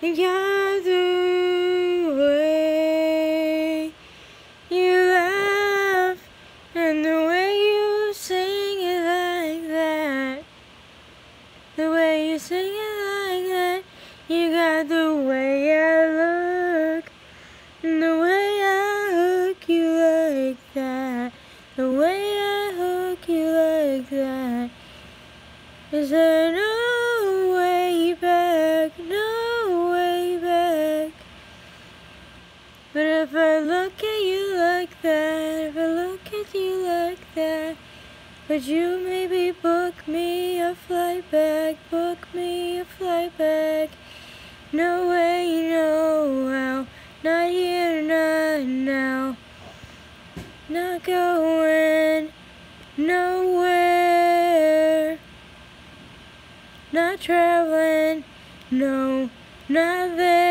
got the way you laugh and the way you sing it like that. The way you sing it like that. You got the way I look and the way I hook you like that. The way I hook you like that. Is there no But if I look at you like that, if I look at you like that, would you maybe book me a flight back? Book me a flight back. No way, no how. Not here, not now. Not going nowhere. Not traveling, no, not there.